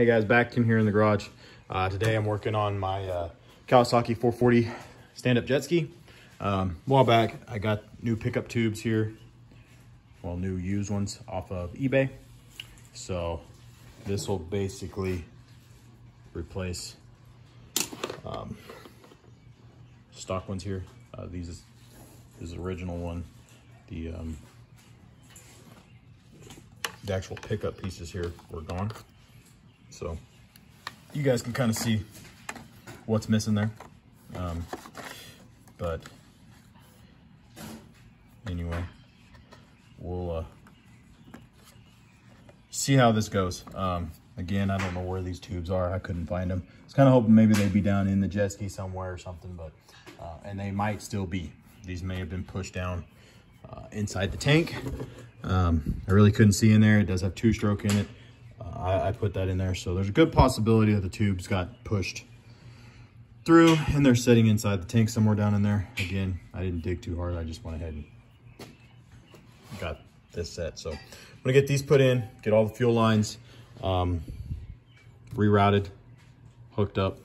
Hey guys, back Tim here in the garage. Uh, today I'm working on my uh, Kawasaki 440 stand-up jet ski. Um, a while back, I got new pickup tubes here. Well, new used ones off of eBay. So this will basically replace um, stock ones here. Uh, these is, this is the original one. The um, the actual pickup pieces here were gone. So you guys can kind of see what's missing there. Um, but anyway, we'll uh, see how this goes. Um, again, I don't know where these tubes are. I couldn't find them. I was kind of hoping maybe they'd be down in the jet ski somewhere or something, but uh, and they might still be. These may have been pushed down uh, inside the tank. Um, I really couldn't see in there. It does have two stroke in it. Uh, I, I, put that in there. So there's a good possibility that the tubes got pushed through and they're sitting inside the tank somewhere down in there. Again, I didn't dig too hard. I just went ahead and got this set. So I'm gonna get these put in, get all the fuel lines um, rerouted, hooked up.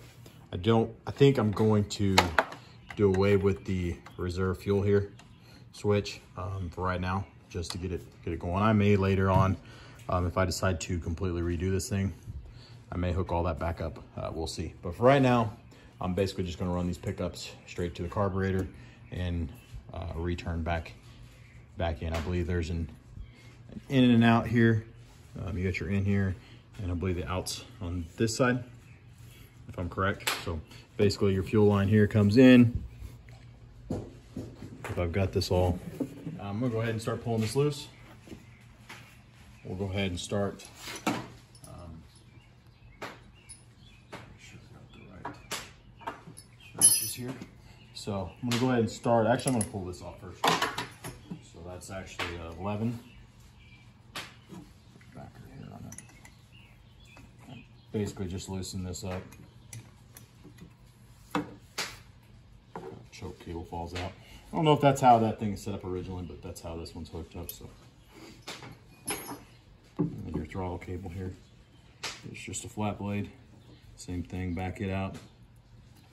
I don't, I think I'm going to do away with the reserve fuel here switch um, for right now, just to get it get it going. I may later on, um, if I decide to completely redo this thing, I may hook all that back up. Uh, we'll see. But for right now, I'm basically just going to run these pickups straight to the carburetor and uh, return back back in. I believe there's an, an in and out here. Um, you got your in here, and I believe the outs on this side, if I'm correct. So basically your fuel line here comes in, if I've got this all. I'm gonna go ahead and start pulling this loose. We'll go ahead and start. Um, here. So I'm gonna go ahead and start. Actually, I'm gonna pull this off first. So that's actually uh, 11. Back here on it. Basically, just loosen this up. Choke cable falls out. I don't know if that's how that thing is set up originally, but that's how this one's hooked up. So, cable here. It's just a flat blade. Same thing, back it out,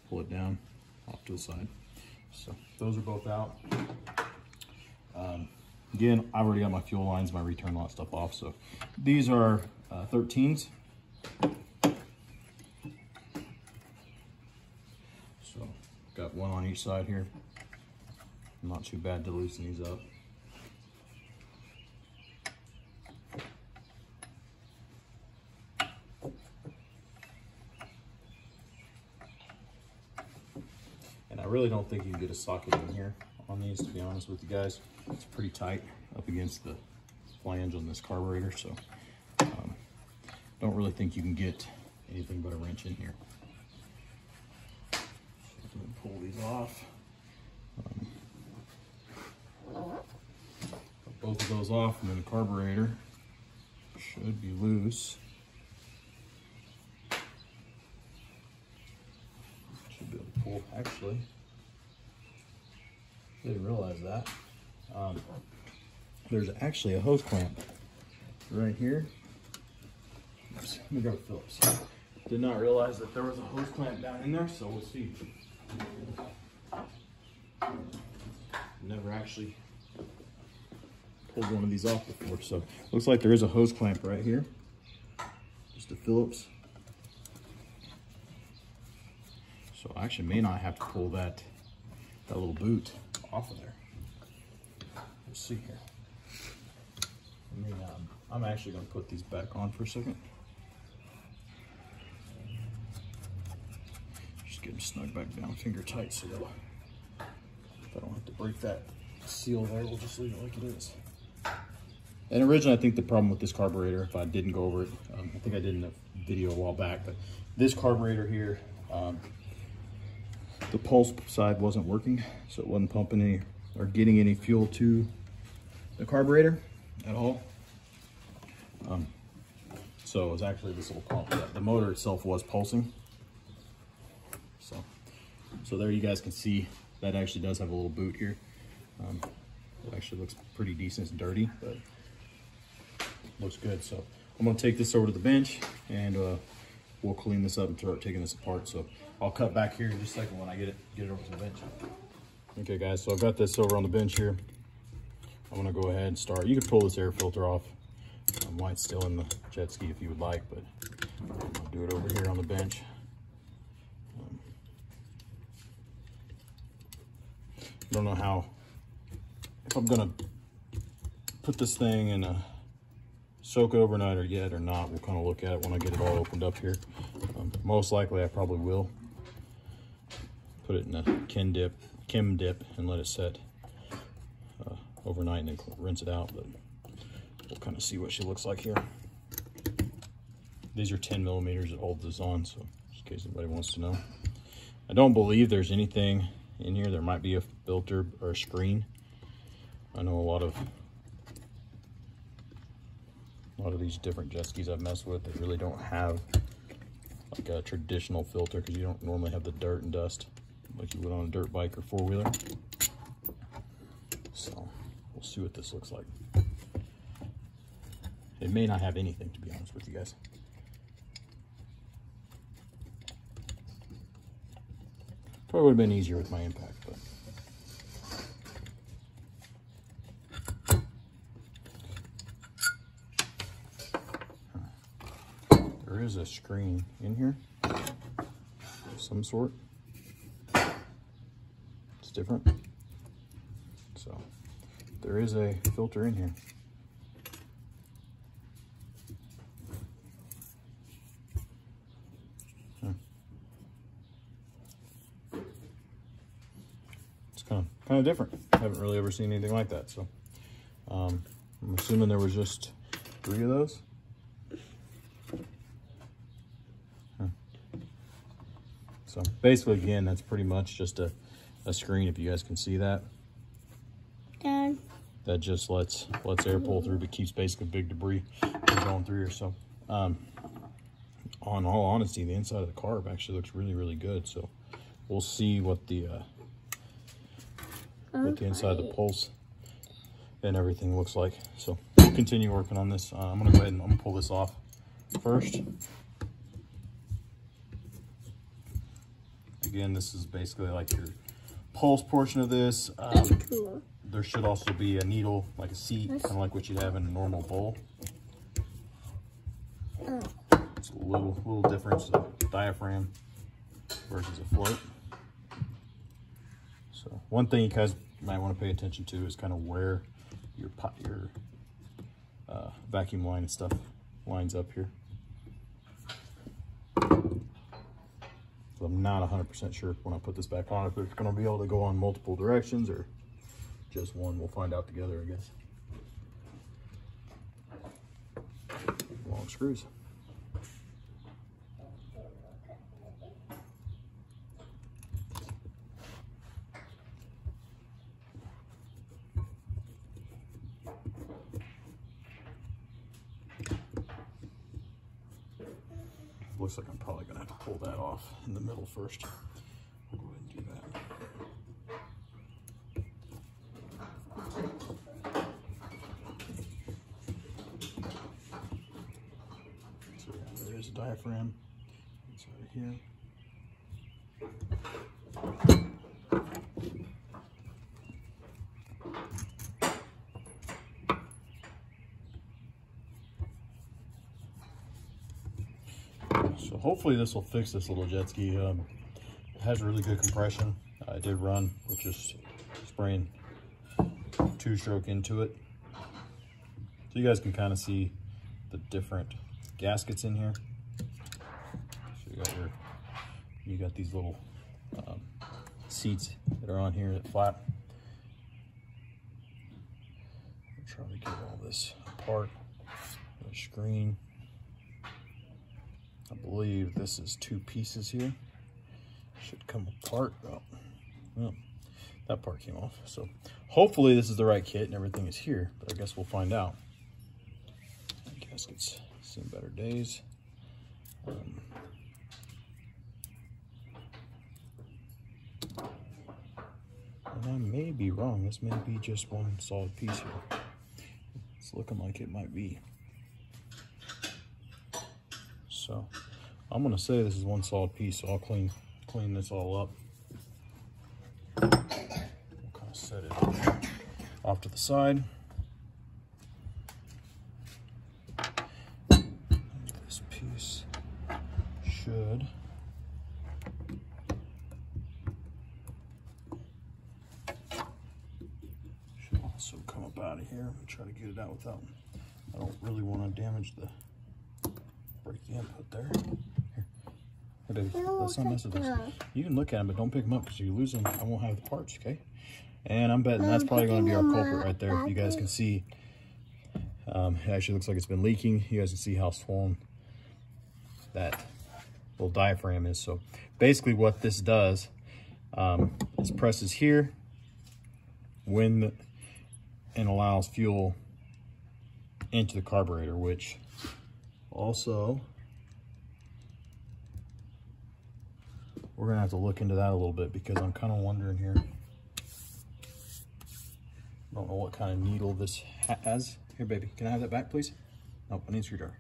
pull it down, off to the side. So those are both out. Um, again, I've already got my fuel lines, my return lot stuff off. So these are uh, 13s. So got one on each side here. Not too bad to loosen these up. I really don't think you can get a socket in here on these, to be honest with you guys. It's pretty tight up against the flange on this carburetor, so um, don't really think you can get anything but a wrench in here. So pull these off. Um, both of those off and then the carburetor should be loose. Actually. Didn't realize that. Um, there's actually a hose clamp right here. Oops, let me grab Phillips. Did not realize that there was a hose clamp down in there, so we'll see. Never actually pulled one of these off before. So looks like there is a hose clamp right here. Just a Phillips. So I actually may not have to pull that, that little boot off of there. Let's see here. I mean, um, I'm actually gonna put these back on for a second. Just get them snug back down, finger tight so that I don't have to break that seal there, we'll just leave it like it is. And originally, I think the problem with this carburetor, if I didn't go over it, um, I think I did in a video a while back, but this carburetor here, um, the pulse side wasn't working, so it wasn't pumping any or getting any fuel to the carburetor at all. Um, so it was actually this little pump. The motor itself was pulsing. So, so there you guys can see that actually does have a little boot here. Um, it actually looks pretty decent. It's dirty, but looks good. So I'm gonna take this over to the bench and uh, we'll clean this up and start taking this apart. So I'll cut back here in just a second when I get it get it over to the bench. Okay guys, so I've got this over on the bench here. I'm gonna go ahead and start. You can pull this air filter off um, while it's still in the jet ski if you would like, but I'll do it over here on the bench. Um, don't know how, if I'm gonna put this thing in a soak it overnight or yet or not. We'll kind of look at it when I get it all opened up here. Um, most likely I probably will put it in a Ken dip, Kim dip and let it set uh, overnight and then rinse it out. But we'll kind of see what she looks like here. These are 10 millimeters that hold this on, so just in case anybody wants to know. I don't believe there's anything in here. There might be a filter or a screen. I know a lot of a lot of these different jet skis I've messed with, they really don't have like a traditional filter because you don't normally have the dirt and dust like you would on a dirt bike or four-wheeler. So we'll see what this looks like. It may not have anything, to be honest with you guys. Probably would have been easier with my impact, but there is a screen in here of some sort. It's different. So there is a filter in here. It's kind of kind of different. I haven't really ever seen anything like that. So um, I'm assuming there was just three of those. So basically, again, that's pretty much just a, a screen, if you guys can see that. Dad. That just lets lets air pull through, but keeps basically big debris from going through here. So, um, on all honesty, the inside of the carb actually looks really, really good. So, we'll see what the uh, what the inside of the pulse and everything looks like. So, we'll continue working on this. Uh, I'm gonna go ahead and I'm gonna pull this off first. Again, this is basically like your pulse portion of this. Um, Cool. there should also be a needle, like a seat, kind of like what you'd have in a normal bowl. Oh. It's a little, little difference of diaphragm versus a float. So one thing you guys might want to pay attention to is kind of where your pot, your uh, vacuum line and stuff lines up here. So I'm not 100% sure when I put this back on if it's going to be able to go on multiple directions or just one. We'll find out together, I guess. Long screws. Looks like I'm probably gonna have to pull that off in the middle first. We'll go ahead and do that. So yeah, there is a diaphragm inside of here. So hopefully this will fix this little jet ski. Um, it has really good compression. I did run with just spraying two stroke into it. So you guys can kind of see the different gaskets in here. So you got your, you got these little um, seats that are on here that flap. I'm trying to get all this apart. The screen. I believe this is two pieces here. Should come apart. Oh, well, that part came off. So hopefully this is the right kit and everything is here, but I guess we'll find out. Gaskets seen better days. Um, and I may be wrong. This may be just one solid piece here. It's looking like it might be. So I'm gonna say this is one solid piece, so I'll clean clean this all up. We'll kind of set it off to the side. This piece should should also come up out of here. I'm try to get it out without. I don't really want to damage the break the input there. Here, Here, baby, let's not mess with this. You can look at them, but don't pick them up because you lose them. I won't have the parts, okay? And I'm betting that's probably going to be our culprit right there. You guys can see, um, it actually looks like it's been leaking. You guys can see how swollen that little diaphragm is. So basically what this does um, is presses here, wind, and allows fuel into the carburetor, which also we're gonna have to look into that a little bit because I'm kind of wondering here. I Don't know what kind of needle this has. Here, baby, can I have that back, please? Nope, I need a screwdriver.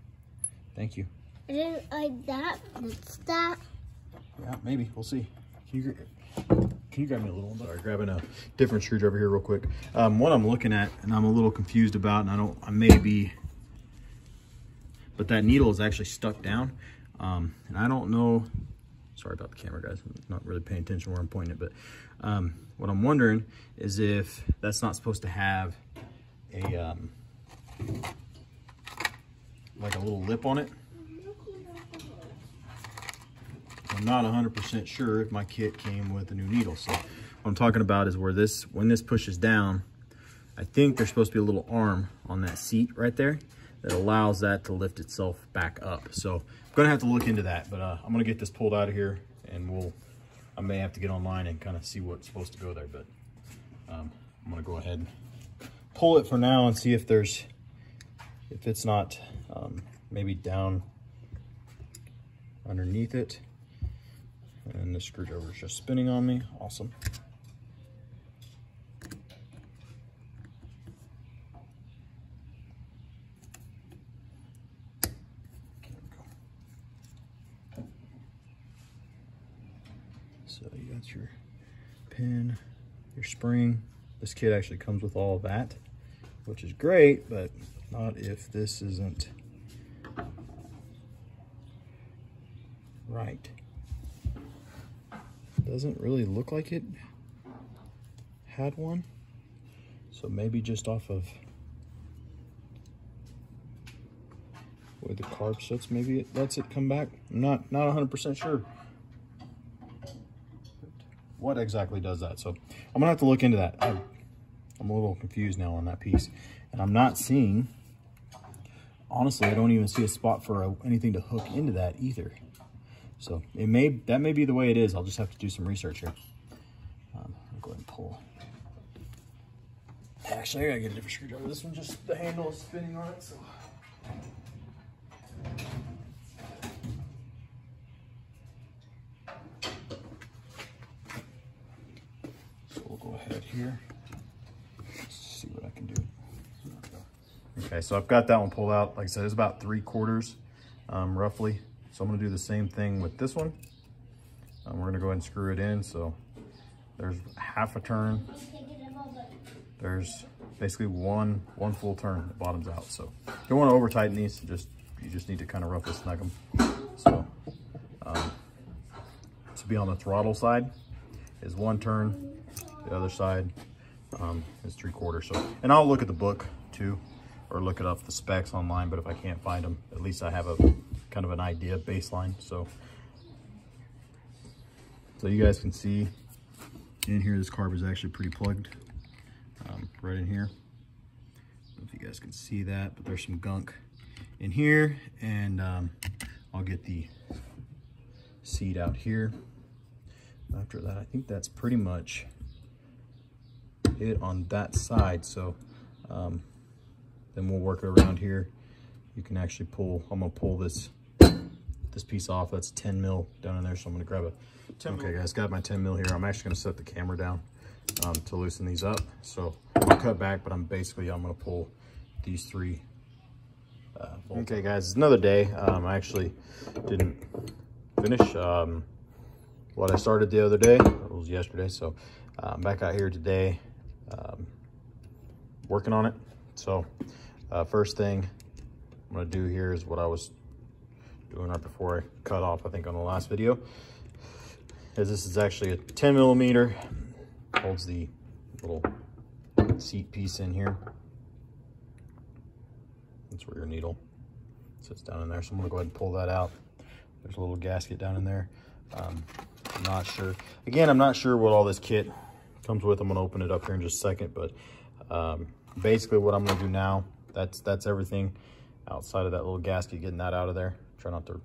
Thank you. I didn't like that. What's that? Yeah, maybe. We'll see. Can you, can you grab me a little one? Sorry, grabbing a different screwdriver here real quick. Um, what I'm looking at, and I'm a little confused about, and I don't, I may be, but that needle is actually stuck down. Um, and I don't know, sorry about the camera, guys. I'm not really paying attention where I'm pointing it, but um, what I'm wondering is if that's not supposed to have a, um, like a little lip on it. I'm not 100% sure if my kit came with a new needle. So what I'm talking about is where this, when this pushes down, I think there's supposed to be a little arm on that seat right there that allows that to lift itself back up. So I'm gonna have to look into that, but uh, I'm gonna get this pulled out of here and we'll, I may have to get online and kind of see what's supposed to go there, but um, I'm gonna go ahead and pull it for now and see if there's, if it's not um, maybe down underneath it. And the screwdriver is just spinning on me. Awesome. So you got your pin, your spring. This kit actually comes with all of that, which is great, but not if this isn't right. Doesn't really look like it had one. So maybe just off of where the carb sits, maybe it lets it come back. I'm not not 100% sure what exactly does that. So I'm gonna have to look into that. I'm, I'm a little confused now on that piece. And I'm not seeing, honestly, I don't even see a spot for a, anything to hook into that either. So it may, that may be the way it is. I'll just have to do some research here. Um, I'll go ahead and pull. Actually, I gotta get a different screwdriver. This one just, the handle is spinning on it, so we'll go ahead here. Let's see what I can do. Okay, so I've got that one pulled out. Like I said, it's about three quarters, um, roughly. So I'm gonna do the same thing with this one. Um, we're gonna go ahead and screw it in. So there's half a turn. There's basically one one full turn. The bottom's out. So don't want to over tighten these. Just you just need to kind of roughly snug them. So um, to be on the throttle side is one turn. The other side um, is three quarters. So and I'll look at the book too, or look it up the specs online. But if I can't find them, at least I have a kind of an idea baseline. So so you guys can see in here, this carb is actually pretty plugged um, right in here. If you guys can see that, but there's some gunk in here and um, I'll get the seat out here. After that, I think that's pretty much it on that side. So um, then we'll work it around here. You can actually pull, I'm gonna pull this this piece off. That's 10 mil down in there. So I'm gonna grab a 10 Okay guys, got my 10 mil here. I'm actually gonna set the camera down um, to loosen these up. So I'll cut back, but I'm basically, I'm gonna pull these three uh, Okay guys, it's another day. Um, I actually didn't finish um, what I started the other day. It was yesterday, so I'm back out here today um, working on it. So uh, first thing I'm gonna do here is what I was doing right before I cut off, I think on the last video, is this is actually a 10 millimeter, holds the little seat piece in here. That's where your needle sits down in there. So I'm gonna go ahead and pull that out. There's a little gasket down in there. Um, I'm not sure. Again, I'm not sure what all this kit comes with. I'm gonna open it up here in just a second, but um, basically what I'm gonna do now, that's that's everything outside of that little gasket, getting that out of there. Try not to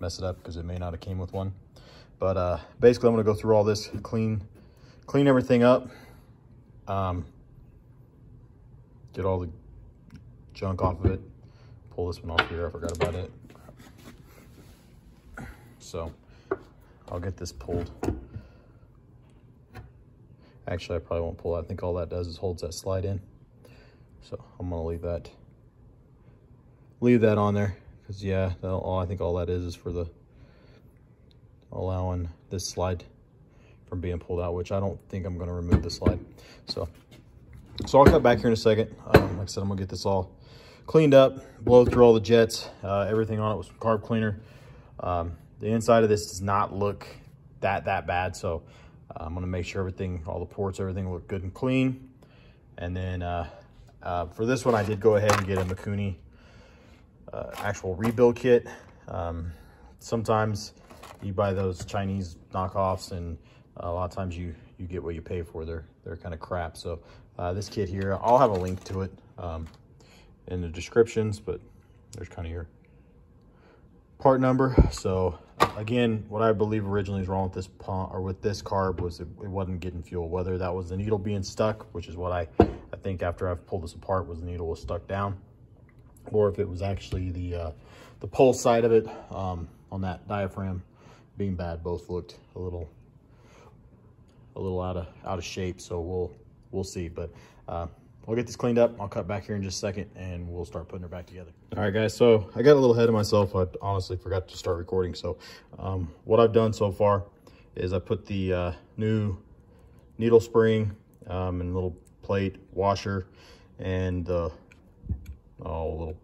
mess it up because it may not have came with one. But uh, basically I'm gonna go through all this, clean, clean everything up. Um, get all the junk off of it. Pull this one off here, I forgot about it. So I'll get this pulled. Actually, I probably won't pull it. I think all that does is holds that slide in. So I'm gonna leave that, leave that on there. Cause yeah, all, I think all that is is for the, allowing this slide from being pulled out, which I don't think I'm gonna remove the slide. So, so I'll cut back here in a second. Um, like I said, I'm gonna get this all cleaned up, blow through all the jets, uh, everything on it some carb cleaner. Um, the inside of this does not look that, that bad. So I'm gonna make sure everything, all the ports, everything look good and clean. And then uh, uh, for this one, I did go ahead and get a Mikuni uh, actual rebuild kit. Um, sometimes you buy those Chinese knockoffs and a lot of times you, you get what you pay for. They're, they're kind of crap. So uh, this kit here, I'll have a link to it um, in the descriptions, but there's kind of your part number. So again, what I believe originally is wrong with this pump or with this carb was it, it, wasn't getting fuel. Whether that was the needle being stuck, which is what I, I think after I've pulled this apart was the needle was stuck down, or if it was actually the uh, the pulse side of it um, on that diaphragm being bad. Both looked a little a little out of out of shape. So we'll we'll see. But uh, I'll get this cleaned up. I'll cut back here in just a second and we'll start putting her back together. All right, guys, so I got a little ahead of myself. I honestly forgot to start recording. So um, what I've done so far is I put the uh, new needle spring um, and little plate washer and the oh, little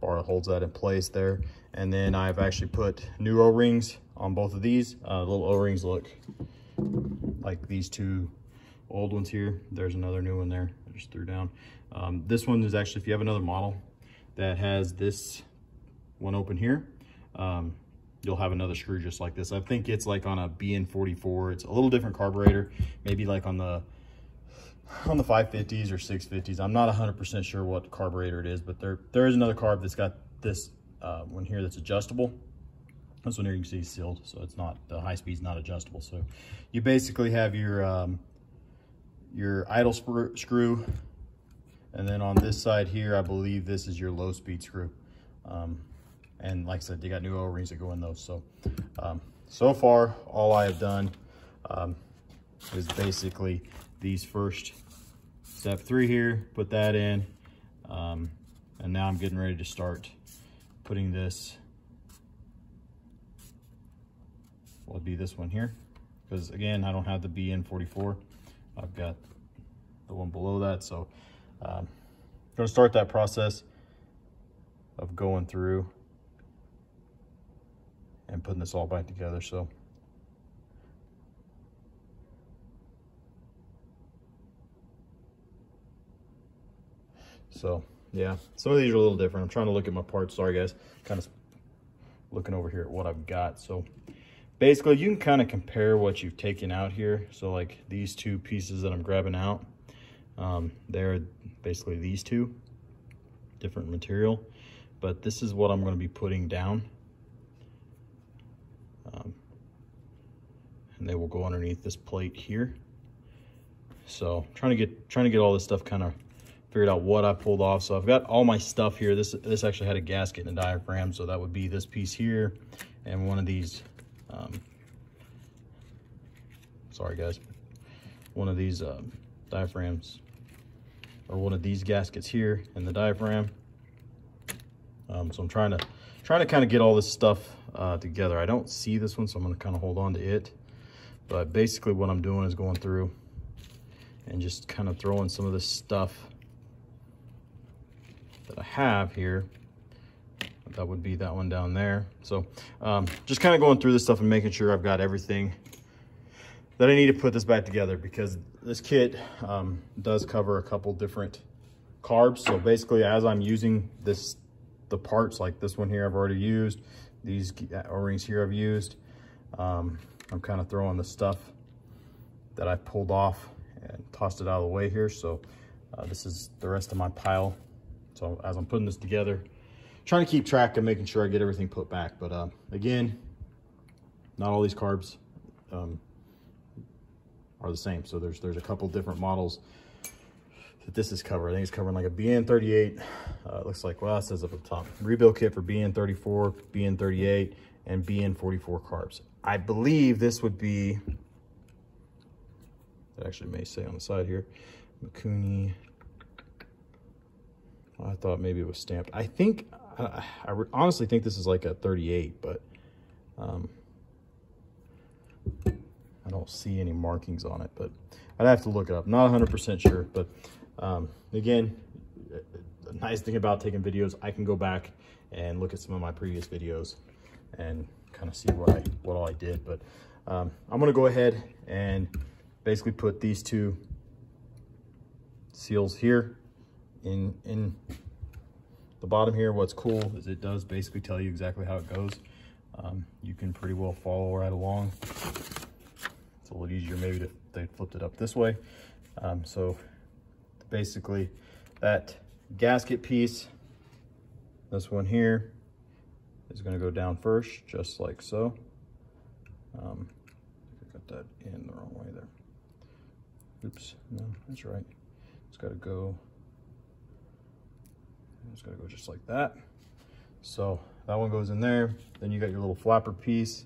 bar that holds that in place there. And then I've actually put new O-rings on both of these. Uh, little O-rings look like these two old ones here. There's another new one there I just threw down. Um, this one is actually, if you have another model that has this one open here, um, you'll have another screw just like this. I think it's like on a BN44. It's a little different carburetor, maybe like on the on the 550s or 650s. I'm not 100% sure what carburetor it is, but there there is another carb that's got this uh, one here that's adjustable. This one here you can see is sealed, so it's not, the high speed's not adjustable. So you basically have your um, your idle screw. And then on this side here, I believe this is your low speed screw. Um, and like I said, they got new O-rings that go in those. So, um, so far, all I have done um, is basically these first step three here, put that in. Um, and now I'm getting ready to start putting this, will be this one here. Because again, I don't have the BN44. I've got the one below that. So um, I'm going to start that process of going through and putting this all back together. So So yeah, some of these are a little different. I'm trying to look at my parts. Sorry guys, kind of looking over here at what I've got. So basically you can kind of compare what you've taken out here. So like these two pieces that I'm grabbing out, um, they're basically these two, different material. But this is what I'm going to be putting down. Um, and they will go underneath this plate here. So trying to get trying to get all this stuff kind of figured out what I pulled off. So I've got all my stuff here. This this actually had a gasket and a diaphragm, so that would be this piece here and one of these um, sorry guys, one of these um, diaphragms or one of these gaskets here in the diaphragm. Um, so I'm trying to trying to kind of get all this stuff uh, together. I don't see this one, so I'm gonna kind of hold on to it. But basically what I'm doing is going through and just kind of throwing some of this stuff that I have here. That would be that one down there. So um, just kind of going through this stuff and making sure I've got everything that I need to put this back together because this kit um, does cover a couple different carbs. So basically as I'm using this, the parts like this one here I've already used, these O-rings here I've used, um, I'm kind of throwing the stuff that I pulled off and tossed it out of the way here. So uh, this is the rest of my pile. So as I'm putting this together, trying to keep track of making sure I get everything put back. But uh, again, not all these carbs um, are the same. So there's there's a couple different models that this is covering. I think it's covering like a BN38. Uh, looks like, well, it says up at the top. Rebuild kit for BN34, BN38, and BN44 carbs. I believe this would be it actually may say on the side here, Mikuni. I thought maybe it was stamped. I think, I, I honestly think this is like a 38, but um, I don't see any markings on it, but I'd have to look it up. Not 100% sure, but um, again, the nice thing about taking videos, I can go back and look at some of my previous videos and kind of see what I what all I did. But um, I'm gonna go ahead and basically put these two seals here in in the bottom here what's cool is it does basically tell you exactly how it goes. Um, you can pretty well follow right along. It's a little easier maybe if they flipped it up this way. Um, so basically that gasket piece this one here is going to go down first just like so. Um, I got that in the wrong way there. Oops, no, that's right. It's got to go, it's to go just like that. So that one goes in there. Then you got your little flapper piece.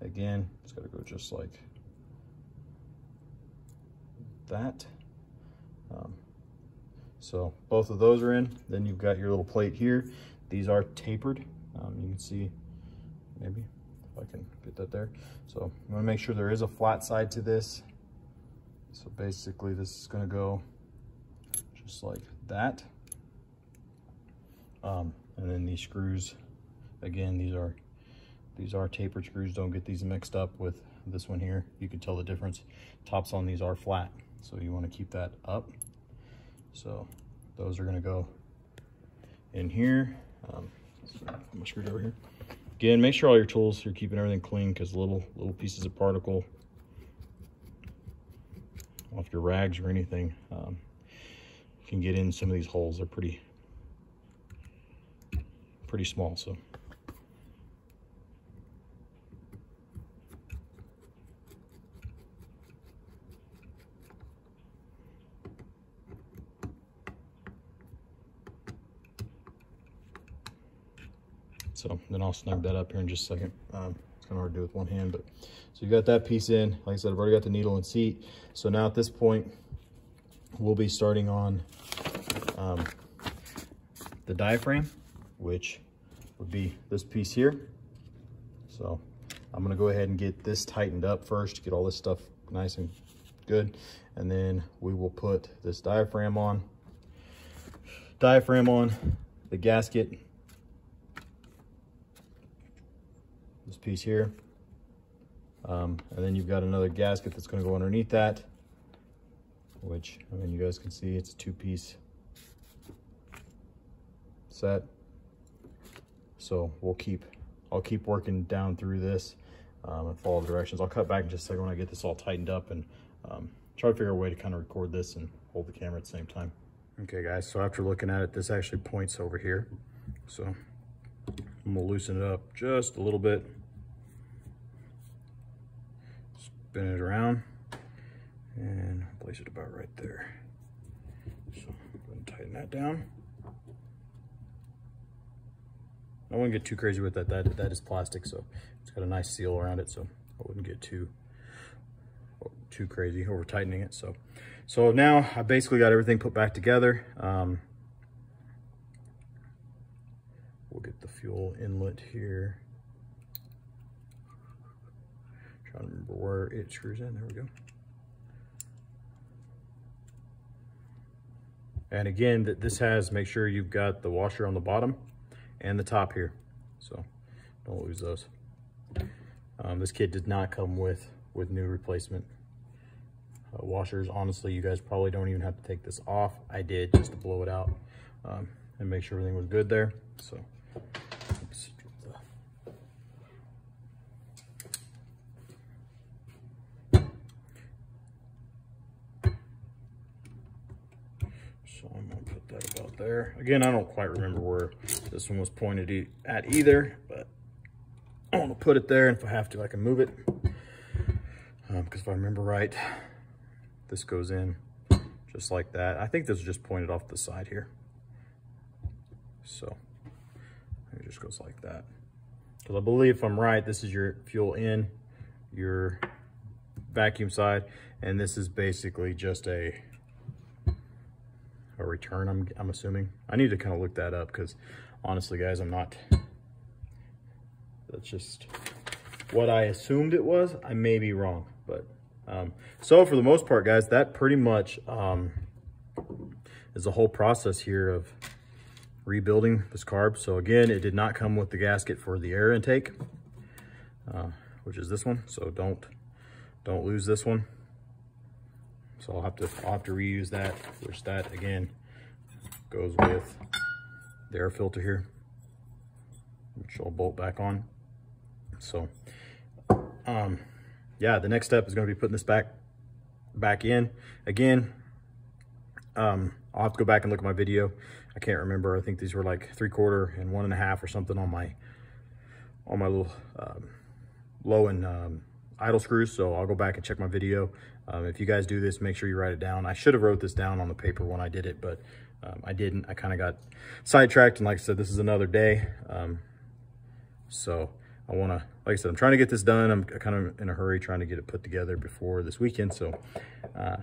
Again, it's to go just like that. Um, so both of those are in. Then you've got your little plate here. These are tapered. Um, you can see maybe if I can get that there. So I'm gonna make sure there is a flat side to this. So basically this is gonna go just like that. Um, and then these screws, again, these are these are tapered screws. Don't get these mixed up with this one here. You can tell the difference. Tops on these are flat, so you wanna keep that up. So those are gonna go in here. Um, put my screwdriver here. Again, make sure all your tools, you're keeping everything clean because little little pieces of particle off your rags or anything. Um, can get in some of these holes. They're pretty, pretty small. So. So then I'll snug that up here in just a second. Um, it's kind of hard to do with one hand, but so you got that piece in. Like I said, I've already got the needle and seat. So now at this point, we'll be starting on um, the diaphragm, which would be this piece here. So I'm gonna go ahead and get this tightened up first, get all this stuff nice and good. And then we will put this diaphragm on, diaphragm on, the gasket, this piece here. Um, and then you've got another gasket that's going to go underneath that, which, I mean, you guys can see it's a two-piece set. So we'll keep, I'll keep working down through this um, and follow the directions. I'll cut back in just a second when I get this all tightened up and um, try to figure a way to kind of record this and hold the camera at the same time. Okay guys, so after looking at it, this actually points over here. So I'm gonna loosen it up just a little bit spin it around and place it about right there. So I'm gonna tighten that down. I wouldn't get too crazy with that. That that is plastic, so it's got a nice seal around it, so I wouldn't get too too crazy over tightening it. So so now I basically got everything put back together. Um, we'll get the fuel inlet here. Trying to remember where it screws in. There we go. And again, that this has, make sure you've got the washer on the bottom and the top here. So don't lose those. Um, this kit did not come with, with new replacement uh, washers. Honestly, you guys probably don't even have to take this off. I did just to blow it out um, and make sure everything was good there. So So I'm gonna put that about there. Again, I don't quite remember where this one was pointed at either, but I want to put it there. And if I have to, I can move it. Because um, if I remember right, this goes in just like that. I think this is just pointed off the side here. So it just goes like that. Because I believe if I'm right, this is your fuel in, your vacuum side, and this is basically just a a return, I'm, I'm assuming. I need to kind of look that up because honestly, guys, I'm not, that's just what I assumed it was. I may be wrong, but, um, so for the most part, guys, that pretty much, um, is the whole process here of rebuilding this carb. So again, it did not come with the gasket for the air intake, uh, which is this one. So don't, don't lose this one. So I'll have to I'll have to reuse that, which that again goes with the air filter here, which I'll bolt back on. So um yeah, the next step is gonna be putting this back back in. Again, um, I'll have to go back and look at my video. I can't remember. I think these were like three quarter and one and a half or something on my on my little um, low and um, idle screws. So I'll go back and check my video. Um, if you guys do this, make sure you write it down. I should have wrote this down on the paper when I did it, but um, I didn't. I kind of got sidetracked. And like I said, this is another day. Um, so I want to, like I said, I'm trying to get this done. I'm kind of in a hurry trying to get it put together before this weekend. So uh,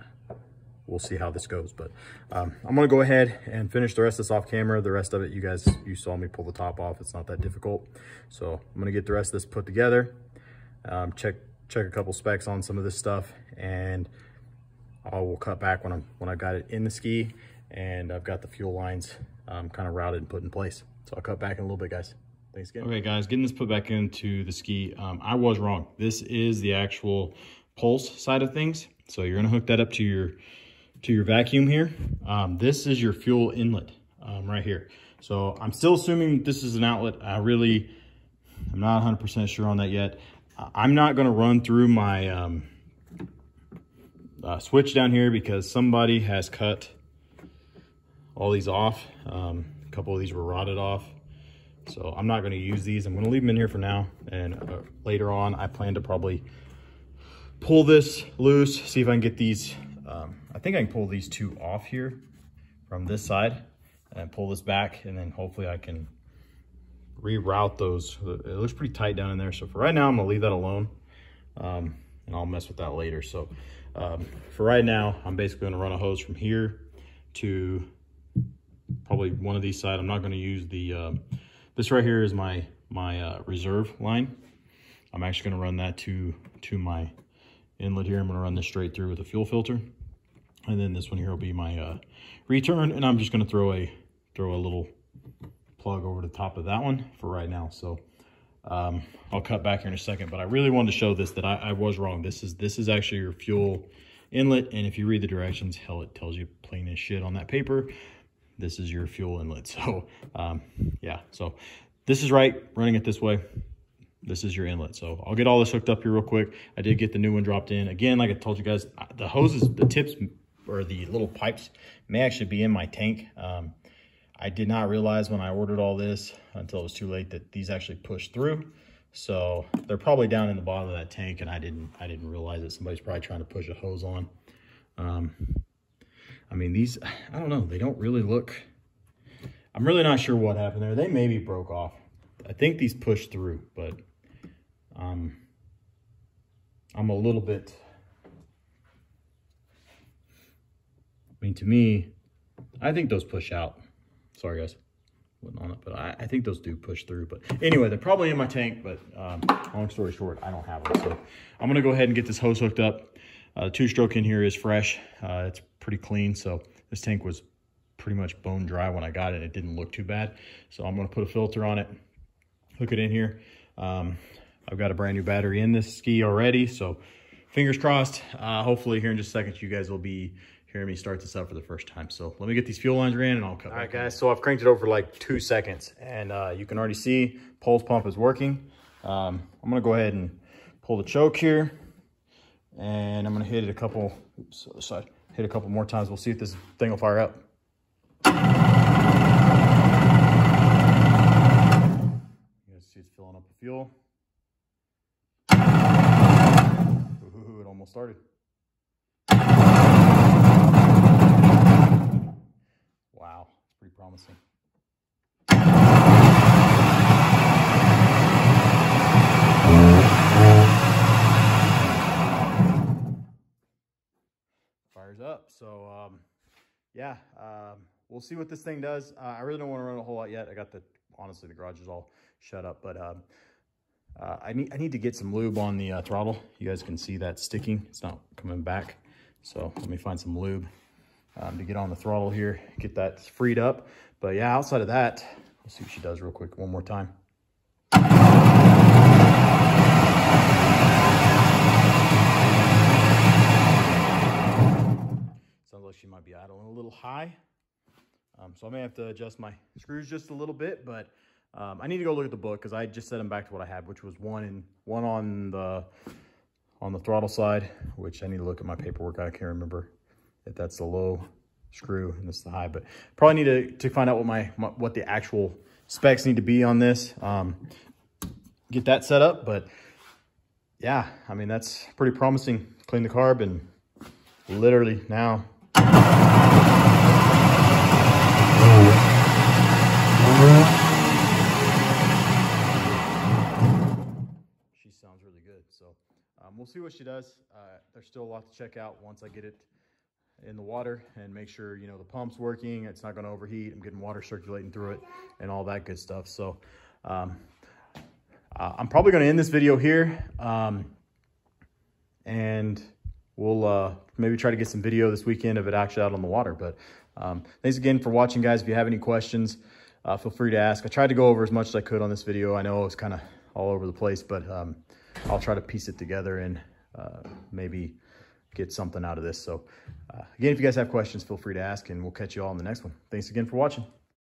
we'll see how this goes. But um, I'm going to go ahead and finish the rest of this off camera. The rest of it, you guys, you saw me pull the top off. It's not that difficult. So I'm going to get the rest of this put together. Um, check check a couple specs on some of this stuff and I will cut back when I'm when I got it in the ski and I've got the fuel lines um, kind of routed and put in place. So I'll cut back in a little bit, guys. Thanks again. Okay, guys, getting this put back into the ski. Um, I was wrong. This is the actual pulse side of things. So you're gonna hook that up to your to your vacuum here. Um, this is your fuel inlet um, right here. So I'm still assuming this is an outlet. I really, I'm not 100% sure on that yet. I'm not going to run through my um, uh, switch down here because somebody has cut all these off. Um, a couple of these were rotted off. So I'm not going to use these. I'm going to leave them in here for now. And uh, later on, I plan to probably pull this loose, see if I can get these. Um, I think I can pull these two off here from this side and pull this back. And then hopefully I can reroute those. It looks pretty tight down in there. So for right now, I'm gonna leave that alone. Um, and I'll mess with that later. So um, for right now, I'm basically gonna run a hose from here to probably one of these side. I'm not gonna use the, uh, this right here is my, my uh, reserve line. I'm actually gonna run that to, to my inlet here. I'm gonna run this straight through with a fuel filter. And then this one here will be my uh, return. And I'm just gonna throw a, throw a little plug over the top of that one for right now. So um, I'll cut back here in a second, but I really wanted to show this that I, I, was wrong. This is this is actually your fuel inlet. And if you read the directions, hell, it tells you plain as shit on that paper. This is your fuel inlet. So um, yeah, so this is right, running it this way. This is your inlet. So I'll get all this hooked up here real quick. I did get the new one dropped in. Again, like I told you guys, the hoses, the tips or the little pipes may actually be in my tank. Um, I did not realize when I ordered all this until it was too late that these actually push through. So they're probably down in the bottom of that tank and I didn't I didn't realize that somebody's probably trying to push a hose on. Um, I mean, these, I don't know, they don't really look, I'm really not sure what happened there. They maybe broke off. I think these pushed through, but um, I'm a little bit, I mean, to me, I think those push out. Sorry, guys. Wasn't on it, but I, I, think those do push through. But anyway, they're probably in my tank, but um, long story short, I don't have them. So I'm gonna go ahead and get this hose hooked up. Uh, the two stroke in here is fresh. Uh, it's pretty clean. So this tank was pretty much bone dry when I got it. It didn't look too bad. So I'm gonna put a filter on it, hook it in here. Um, I've got a brand new battery in this ski already. So fingers crossed. Uh, hopefully here in just a second, you guys will be hearing me start this up for the first time. So let me get these fuel lines ran and I'll cut All right, guys. So I've cranked it over for like two seconds and uh, you can already see pulse pump is working. Um, I'm going to go ahead and pull the choke here and I'm going to hit it a couple, oops, other side, hit a couple more times. We'll see if this thing will fire up. You guys see it's filling up with fuel. Ooh, it almost started. Wow, it's pretty promising. Fires up. So, um, yeah, um, we'll see what this thing does. Uh, I really don't want to run a whole lot yet. I got the, honestly, the garage is all shut up, but um, uh, I, need, I need to get some lube on the uh, throttle. You guys can see that sticking. It's not coming back. So let me find some lube um, to get on the throttle here, get that freed up. But yeah, outside of that, let's see what she does real quick one more time. She might be idling a little high. Um, so I may have to adjust my screws just a little bit, but um, I need to go look at the book because I just set them back to what I had, which was one in one on the on the throttle side, which I need to look at my paperwork. I can't remember if that's the low screw and this is the high, but probably need to, to find out what my, my what the actual specs need to be on this. Um, get that set up, but yeah, I mean, that's pretty promising. Clean the carb and literally now. She sounds really good. So um, we'll see what she does. Uh, there's still a lot to check out once I get it in the water and make sure, you know, the pump's working, it's not gonna overheat, I'm getting water circulating through it and all that good stuff. So um, uh, I'm probably gonna end this video here um, and we'll uh, maybe try to get some video this weekend of it actually out on the water. But um, thanks again for watching, guys. If you have any questions, uh, feel free to ask. I tried to go over as much as I could on this video. I know it was kind of all over the place, but um, I'll try to piece it together and uh, maybe get something out of this. So uh, again, if you guys have questions, feel free to ask and we'll catch you all in the next one. Thanks again for watching.